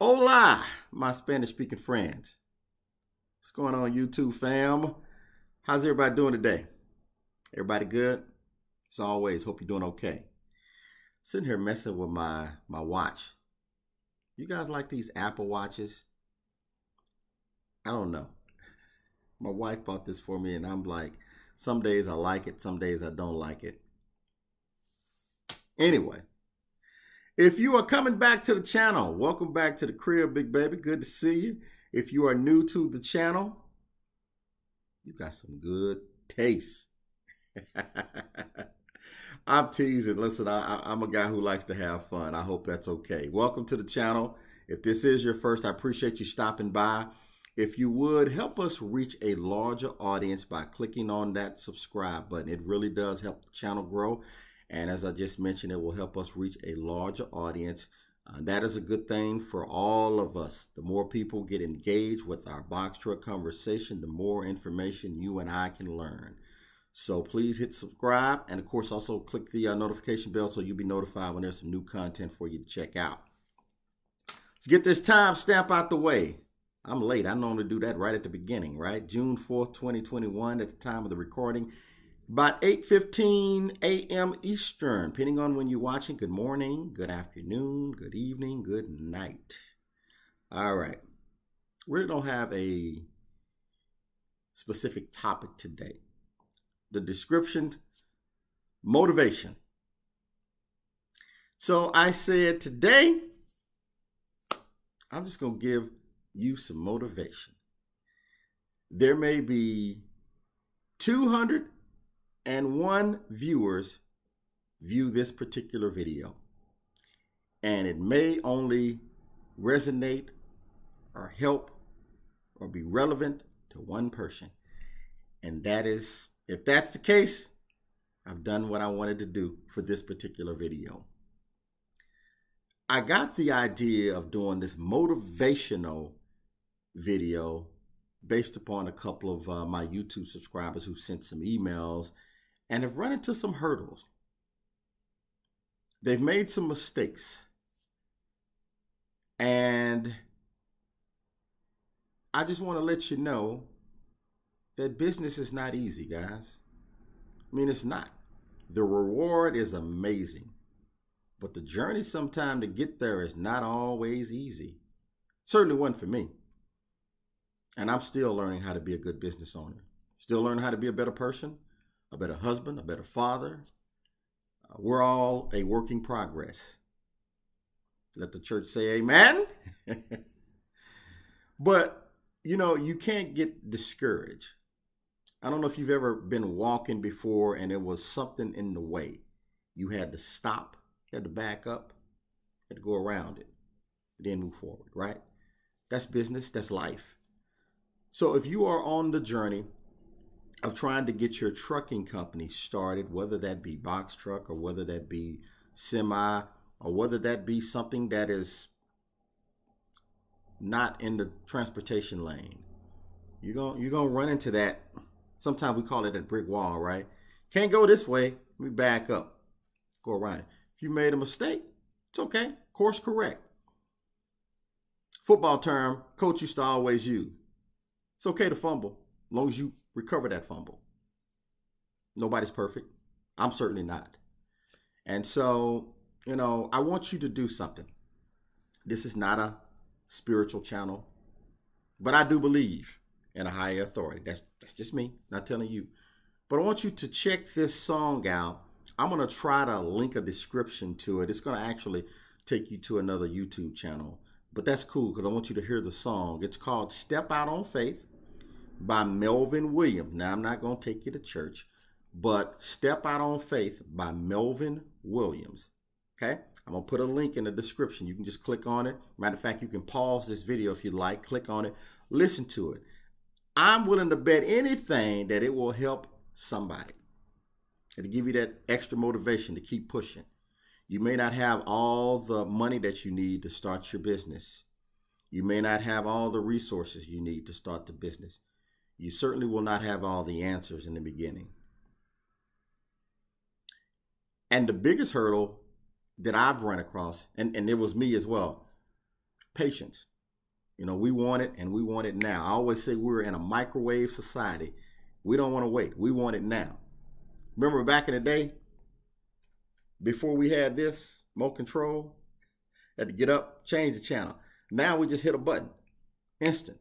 Hola, my Spanish speaking friends. What's going on, YouTube fam? How's everybody doing today? Everybody good? As always, hope you're doing okay. Sitting here messing with my my watch. You guys like these Apple watches? I don't know. My wife bought this for me, and I'm like, some days I like it, some days I don't like it. Anyway, if you are coming back to the channel, welcome back to the crib, big baby. Good to see you. If you are new to the channel, you got some good taste. I'm teasing. Listen, I, am a guy who likes to have fun. I hope that's okay. Welcome to the channel. If this is your first, I appreciate you stopping by. If you would help us reach a larger audience by clicking on that subscribe button, it really does help the channel grow. And as I just mentioned, it will help us reach a larger audience. Uh, that is a good thing for all of us. The more people get engaged with our box truck conversation, the more information you and I can learn. So please hit subscribe and, of course, also click the uh, notification bell so you'll be notified when there's some new content for you to check out. Let's get this time stamp out the way. I'm late. I normally do that right at the beginning, right? June 4th, 2021 at the time of the recording. About 8.15 a.m. Eastern, depending on when you're watching. Good morning, good afternoon, good evening, good night. All right. We don't have a specific topic today. The description, motivation. So I said today, I'm just going to give you some motivation. There may be 201 viewers view this particular video, and it may only resonate or help or be relevant to one person. And that is, if that's the case, I've done what I wanted to do for this particular video. I got the idea of doing this motivational video based upon a couple of uh, my YouTube subscribers who sent some emails and have run into some hurdles. They've made some mistakes. And I just want to let you know that business is not easy, guys. I mean, it's not. The reward is amazing, but the journey sometime to get there is not always easy. Certainly wasn't for me. And I'm still learning how to be a good business owner. Still learning how to be a better person, a better husband, a better father. Uh, we're all a work in progress. Let the church say amen. but, you know, you can't get discouraged. I don't know if you've ever been walking before and there was something in the way. You had to stop, you had to back up, you had to go around it, then move forward, right? That's business, that's life. So if you are on the journey of trying to get your trucking company started, whether that be box truck or whether that be semi or whether that be something that is not in the transportation lane, you're gonna you're going to run into that. Sometimes we call it a brick wall, right? Can't go this way. Let me back up. Go around. If you made a mistake, it's okay. Course correct. Football term, coach used to always use. It's okay to fumble as long as you recover that fumble. Nobody's perfect. I'm certainly not. And so, you know, I want you to do something. This is not a spiritual channel, but I do believe in a higher authority. That's that's just me, not telling you. But I want you to check this song out. I'm going to try to link a description to it. It's going to actually take you to another YouTube channel. But that's cool because I want you to hear the song. It's called Step Out on Faith by Melvin Williams. Now, I'm not going to take you to church, but Step Out on Faith by Melvin Williams. Okay? I'm going to put a link in the description. You can just click on it. Matter of fact, you can pause this video if you like, click on it, listen to it. I'm willing to bet anything that it will help somebody and to give you that extra motivation to keep pushing. You may not have all the money that you need to start your business. You may not have all the resources you need to start the business you certainly will not have all the answers in the beginning. And the biggest hurdle that I've run across, and, and it was me as well, patience. You know, we want it and we want it now. I always say we're in a microwave society. We don't want to wait. We want it now. Remember back in the day, before we had this remote control, had to get up, change the channel. Now we just hit a button. Instant.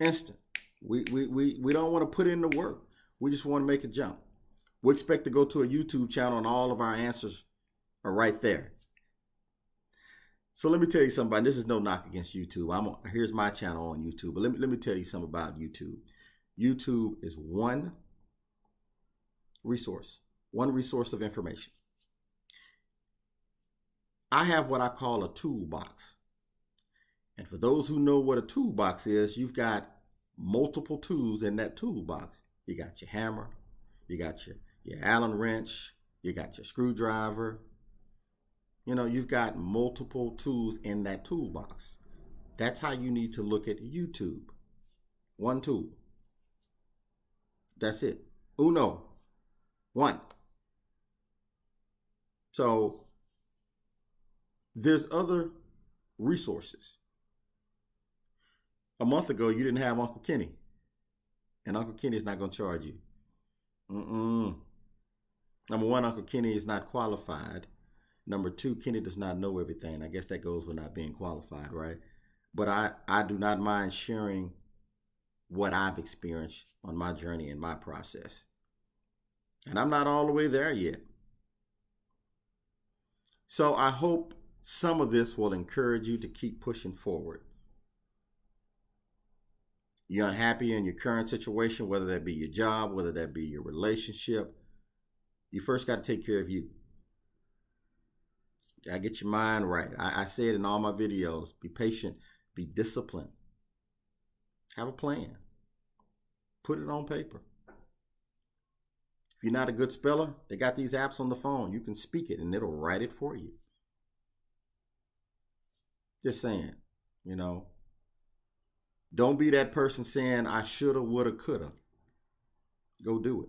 Instant. We we we, we don't want to put in the work. We just want to make a jump. We expect to go to a YouTube channel and all of our answers are right there. So let me tell you something. This is no knock against YouTube. I'm here's my channel on YouTube. But let me let me tell you something about YouTube. YouTube is one resource, one resource of information. I have what I call a toolbox. And for those who know what a toolbox is, you've got multiple tools in that toolbox. You got your hammer, you got your, your Allen wrench, you got your screwdriver. You know, you've got multiple tools in that toolbox. That's how you need to look at YouTube. One tool. That's it. Uno. One. So there's other resources. A month ago, you didn't have Uncle Kenny, and Uncle Kenny is not going to charge you. Mm-mm. Number one, Uncle Kenny is not qualified. Number two, Kenny does not know everything. I guess that goes with not being qualified, right? But I, I do not mind sharing what I've experienced on my journey and my process. And I'm not all the way there yet. So I hope some of this will encourage you to keep pushing forward. You're unhappy in your current situation, whether that be your job, whether that be your relationship. You first got to take care of you. To get your mind right. I, I say it in all my videos be patient, be disciplined, have a plan, put it on paper. If you're not a good speller, they got these apps on the phone. You can speak it and it'll write it for you. Just saying, you know. Don't be that person saying, I shoulda, woulda, coulda. Go do it.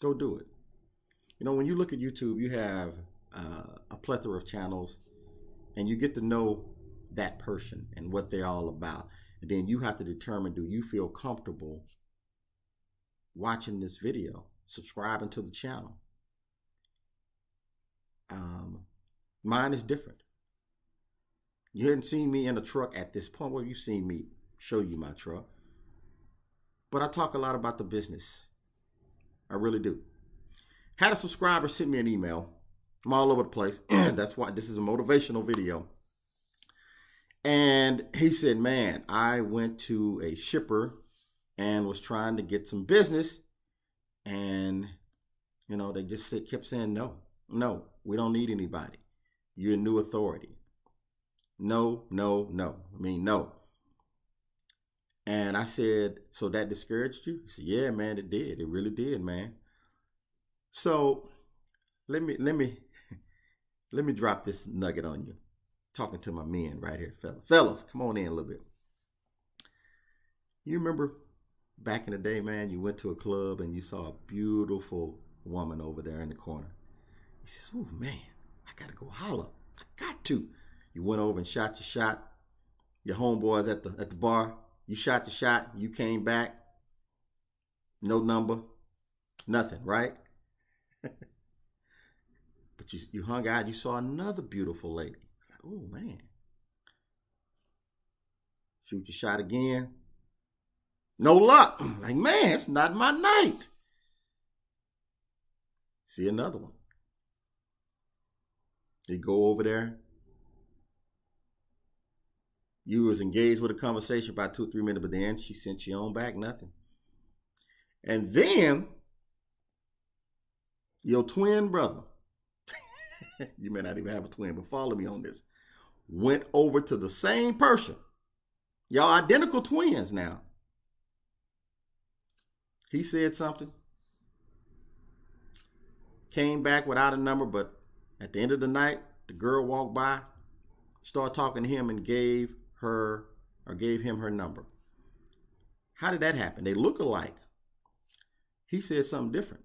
Go do it. You know, when you look at YouTube, you have uh, a plethora of channels and you get to know that person and what they're all about. And then you have to determine do you feel comfortable watching this video, subscribing to the channel? Um, mine is different. You hadn't seen me in a truck at this point. Well, you've seen me show you my truck. But I talk a lot about the business. I really do. Had a subscriber send me an email. I'm all over the place. That's why this is a motivational video. And he said, Man, I went to a shipper and was trying to get some business. And, you know, they just kept saying, No, no, we don't need anybody. You're a new authority. No, no, no. I mean, no. And I said, so that discouraged you? He said, yeah, man, it did. It really did, man. So let me let me let me drop this nugget on you. Talking to my men right here, fellas. Fellas, come on in a little bit. You remember back in the day, man, you went to a club and you saw a beautiful woman over there in the corner. He says, Oh man, I gotta go holler. I got to. You went over and shot your shot. Your homeboys at the at the bar. You shot your shot. You came back. No number. Nothing, right? but you you hung out. You saw another beautiful lady. oh man. Shoot your shot again. No luck. Like, man, it's not my night. See another one. You go over there, you was engaged with a conversation about two or three minutes, but then she sent you on back nothing. And then your twin brother, you may not even have a twin, but follow me on this, went over to the same person. Y'all identical twins now. He said something, came back without a number, but at the end of the night, the girl walked by, started talking to him, and gave her or gave him her number. How did that happen? They look alike. He said something different.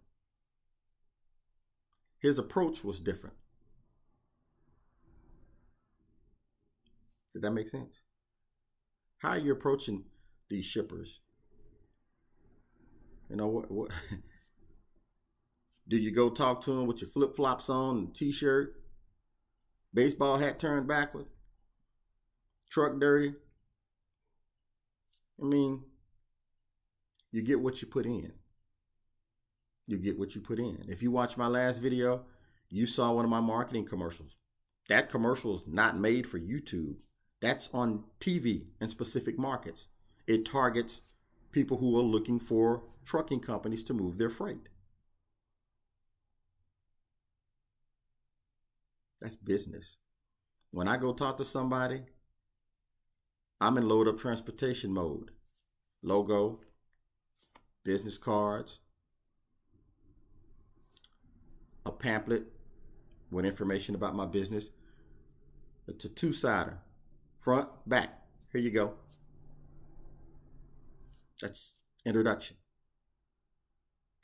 His approach was different. Did that make sense? How are you approaching these shippers? You know what? what do you go talk to them with your flip flops on, and t-shirt, baseball hat turned backward, truck dirty? I mean, you get what you put in. You get what you put in. If you watch my last video, you saw one of my marketing commercials. That commercial is not made for YouTube. That's on TV in specific markets. It targets people who are looking for trucking companies to move their freight. That's business. When I go talk to somebody, I'm in load up transportation mode. Logo, business cards, a pamphlet with information about my business. It's a two-sider, front, back. Here you go. That's introduction.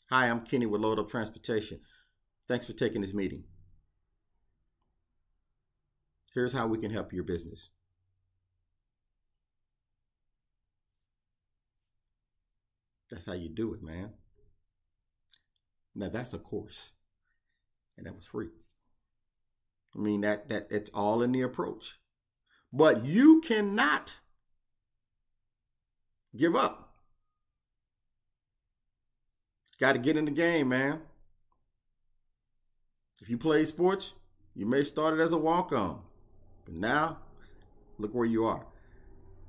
Hi, I'm Kenny with Load Up Transportation. Thanks for taking this meeting. Here's how we can help your business. That's how you do it, man. Now that's a course. And that was free. I mean that that it's all in the approach. But you cannot give up. Got to get in the game, man. If you play sports, you may start it as a walk-on. But now, look where you are.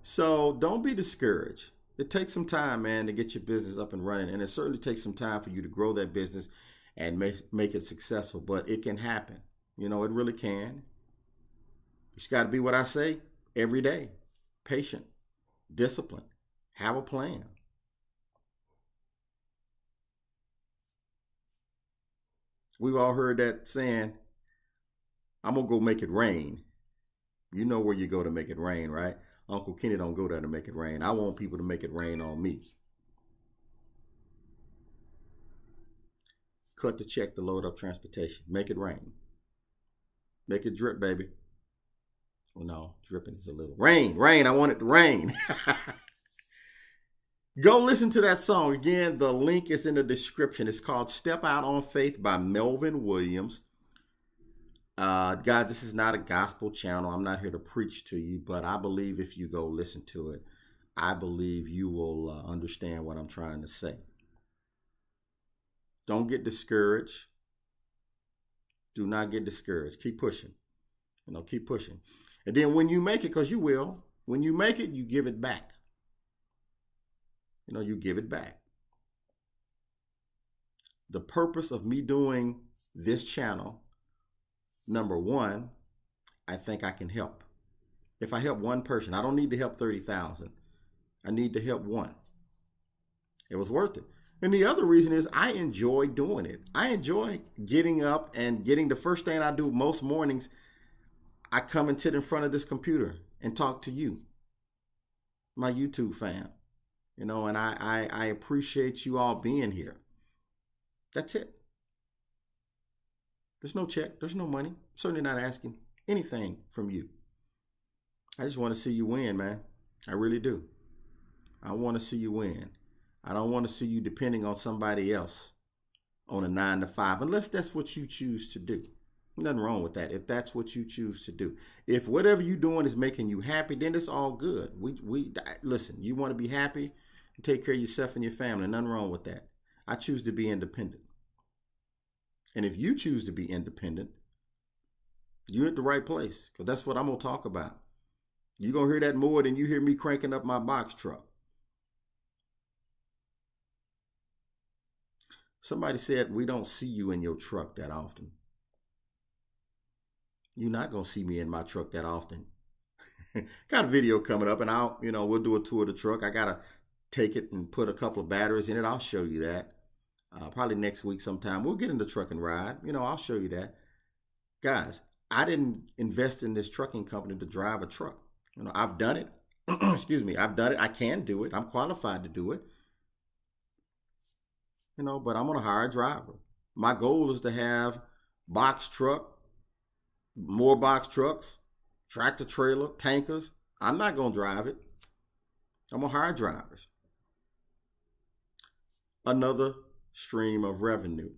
So don't be discouraged. It takes some time, man, to get your business up and running. And it certainly takes some time for you to grow that business and make, make it successful. But it can happen. You know, it really can. Just got to be what I say every day patient, disciplined, have a plan. We've all heard that saying, I'm going to go make it rain. You know where you go to make it rain, right? Uncle Kenny don't go there to make it rain. I want people to make it rain on me. Cut the check to load up transportation. Make it rain. Make it drip, baby. Well, no, dripping is a little. Rain, rain. I want it to rain. Go listen to that song. Again, the link is in the description. It's called Step Out on Faith by Melvin Williams. Uh, guys, this is not a gospel channel. I'm not here to preach to you, but I believe if you go listen to it, I believe you will uh, understand what I'm trying to say. Don't get discouraged. Do not get discouraged. Keep pushing. You know, keep pushing. And then when you make it, because you will, when you make it, you give it back. You know, you give it back. The purpose of me doing this channel number one, I think I can help. If I help one person, I don't need to help 30,000. I need to help one. It was worth it. And the other reason is I enjoy doing it. I enjoy getting up and getting the first thing I do most mornings. I come and sit in front of this computer and talk to you, my YouTube fam. You know, and I, I, I appreciate you all being here. That's it. There's no check. There's no money. I'm certainly not asking anything from you. I just want to see you win, man. I really do. I want to see you win. I don't want to see you depending on somebody else on a nine to five, unless that's what you choose to do. Nothing wrong with that. If that's what you choose to do, if whatever you're doing is making you happy, then it's all good. We we listen. You want to be happy, take care of yourself and your family. Nothing wrong with that. I choose to be independent. And if you choose to be independent, you're at the right place because that's what I'm going to talk about. You're going to hear that more than you hear me cranking up my box truck. Somebody said, We don't see you in your truck that often. You're not going to see me in my truck that often. got a video coming up, and I'll, you know, we'll do a tour of the truck. I got to take it and put a couple of batteries in it. I'll show you that uh, probably next week sometime. We'll get in the truck and ride. You know, I'll show you that. Guys, I didn't invest in this trucking company to drive a truck. You know, I've done it. Excuse me, I've done it. I can do it. I'm qualified to do it. You know, but I'm going to hire a driver. My goal is to have box truck, more box trucks, tractor trailer, tankers. I'm not going to drive it. I'm going to hire drivers. Another stream of revenue.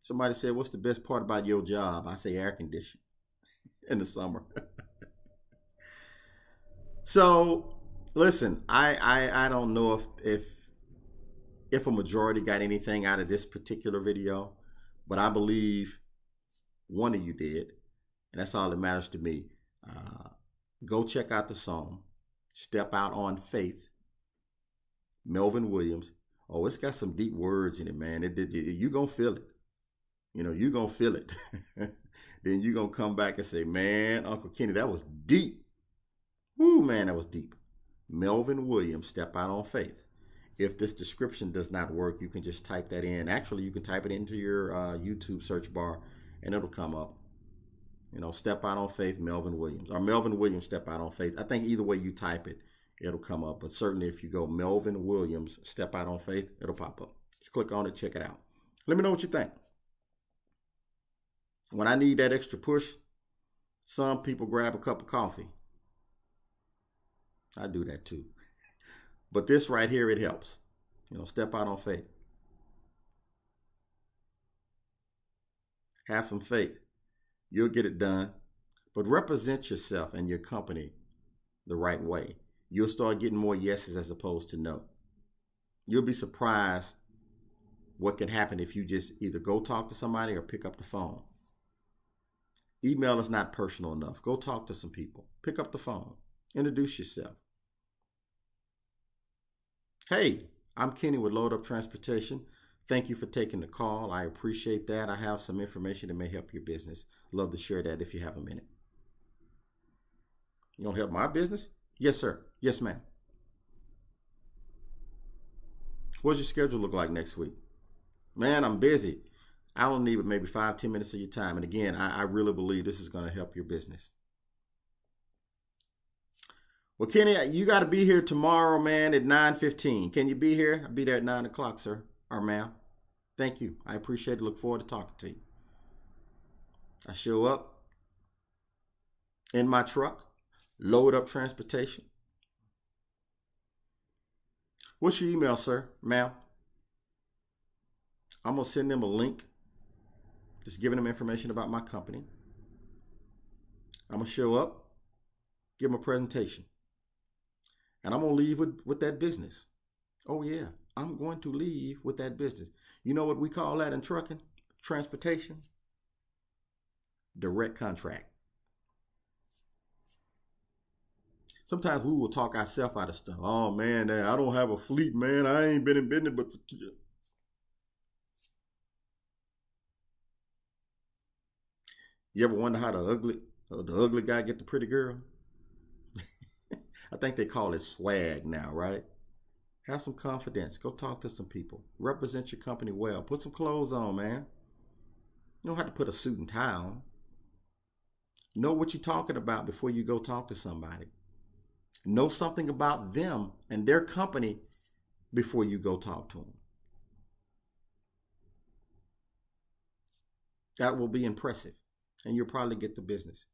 Somebody said, What's the best part about your job? I say air conditioning in the summer. so listen, I, I I don't know if if if a majority got anything out of this particular video, but I believe one of you did, and that's all that matters to me. Uh, go check out the song "Step Out on Faith." Melvin Williams. Oh, it's got some deep words in it, man. It, it, it you gonna feel it you know, you're going to feel it. then you're going to come back and say, man, Uncle Kenny, that was deep. Woo, man, that was deep. Melvin Williams, Step Out on Faith. If this description does not work, you can just type that in. Actually, you can type it into your uh, YouTube search bar and it'll come up. You know, Step Out on Faith, Melvin Williams. Or Melvin Williams, Step Out on Faith. I think either way you type it, it'll come up. But certainly if you go Melvin Williams, Step Out on Faith, it'll pop up. Just click on it, check it out. Let me know what you think. When I need that extra push, some people grab a cup of coffee. I do that too. But this right here, it helps. You know, step out on faith. Have some faith. You'll get it done. But represent yourself and your company the right way. You'll start getting more yeses as opposed to no. You'll be surprised what can happen if you just either go talk to somebody or pick up the phone. Email is not personal enough. Go talk to some people. Pick up the phone. Introduce yourself. Hey, I'm Kenny with Load Up Transportation. Thank you for taking the call. I appreciate that. I have some information that may help your business. Love to share that if you have a minute. You gonna help my business? Yes, sir. Yes, ma'am. What's your schedule look like next week? Man, I'm busy. I don't need but maybe five, ten minutes of your time. And again, I, I really believe this is going to help your business. Well, Kenny, you got to be here tomorrow, man, at 9.15. Can you be here? I'll be there at 9 o'clock, sir. Or ma'am. Thank you. I appreciate it. Look forward to talking to you. I show up in my truck, load up transportation. What's your email, sir, ma'am? I'm going to send them a link just giving them information about my company. I'm going to show up, give them a presentation, and I'm going to leave with, with that business. Oh, yeah, I'm going to leave with that business. You know what we call that in trucking? Transportation? Direct contract. Sometimes we will talk ourselves out of stuff. Oh man, I don't have a fleet, man. I ain't been in business but You ever wonder how the ugly uh, the ugly guy get the pretty girl? I think they call it swag now, right? Have some confidence. Go talk to some people. Represent your company well. Put some clothes on, man. You don't have to put a suit and tie on. Know what you're talking about before you go talk to somebody. Know something about them and their company before you go talk to them. That will be impressive and you'll probably get the business.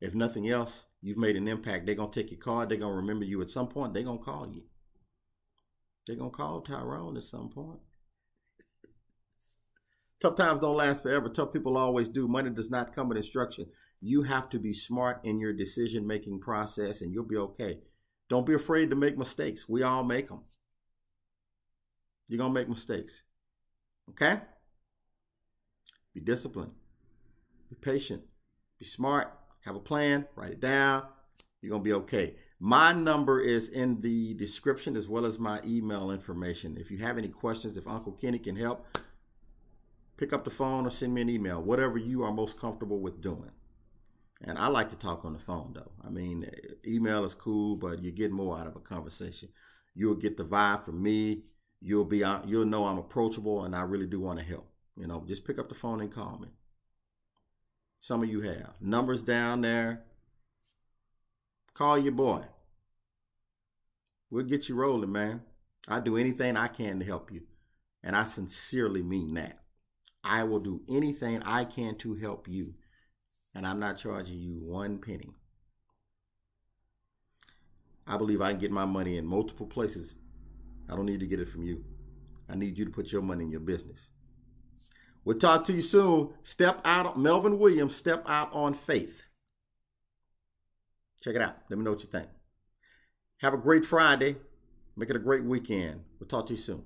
If nothing else, you've made an impact. They're gonna take your card. They're gonna remember you at some point. They're gonna call you. They're gonna call Tyrone at some point. Tough times don't last forever. Tough people always do. Money does not come with instruction. You have to be smart in your decision making process, and you'll be okay. Don't be afraid to make mistakes. We all make them. You're gonna make mistakes. Okay? Be disciplined. Be patient. Be smart. Have a plan. Write it down. You're going to be okay. My number is in the description as well as my email information. If you have any questions, if Uncle Kenny can help, pick up the phone or send me an email, whatever you are most comfortable with doing. And I like to talk on the phone though. I mean, email is cool, but you get more out of a conversation. You'll get the vibe from me. You'll be uh, you'll know I'm approachable and I really do want to help. You know, just pick up the phone and call me. Some of you have. Numbers down there. Call your boy. We'll get you rolling, man. I do anything I can to help you. And I sincerely mean that. I will do anything I can to help you. And I'm not charging you one penny. I believe I can get my money in multiple places. I don't need to get it from you. I need you to put your money in your business. We'll talk to you soon. Step out, Melvin Williams, step out on faith. Check it out. Let me know what you think. Have a great Friday. Make it a great weekend. We'll talk to you soon.